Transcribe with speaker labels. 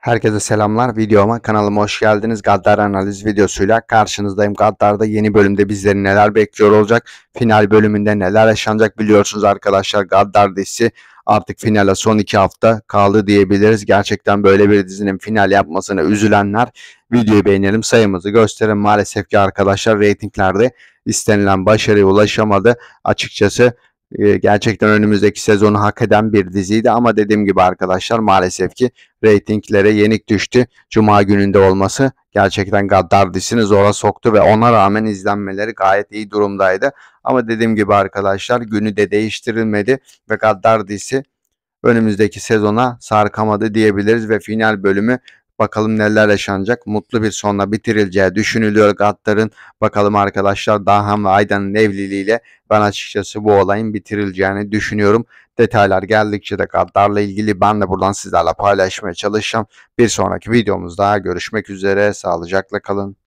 Speaker 1: Herkese selamlar. Videoma kanalıma hoş geldiniz. Gaddar analiz videosuyla karşınızdayım. Gaddar'da yeni bölümde bizleri neler bekliyor olacak? Final bölümünde neler yaşanacak biliyorsunuz arkadaşlar. Gaddar dizisi artık finale son iki hafta kaldı diyebiliriz. Gerçekten böyle bir dizinin final yapmasına üzülenler videoyu beğenelim sayımızı gösterin. Maalesef ki arkadaşlar reytinglerde istenilen başarıya ulaşamadı. Açıkçası e, gerçekten önümüzdeki sezonu hak eden bir diziydi ama dediğim gibi arkadaşlar maalesef ki reytinglere yenik düştü. Cuma gününde olması gerçekten Gaddar dizisini zora soktu ve ona rağmen izlenmeleri gayet iyi durumdaydı. Ama dediğim gibi arkadaşlar günü de değiştirilmedi ve Gaddar dizisi önümüzdeki sezona sarkamadı diyebiliriz ve final bölümü bakalım neler yaşanacak. Mutlu bir sonla bitirileceği düşünülüyor Gaddar'ın. Bakalım arkadaşlar Dahan ve Aydan'ın evliliğiyle ben açıkçası bu olayın bitirileceğini düşünüyorum. Detaylar geldikçe de Gaddar'la ilgili ben de buradan sizlerle paylaşmaya çalışacağım. Bir sonraki videomuzda görüşmek üzere. Sağlıcakla kalın.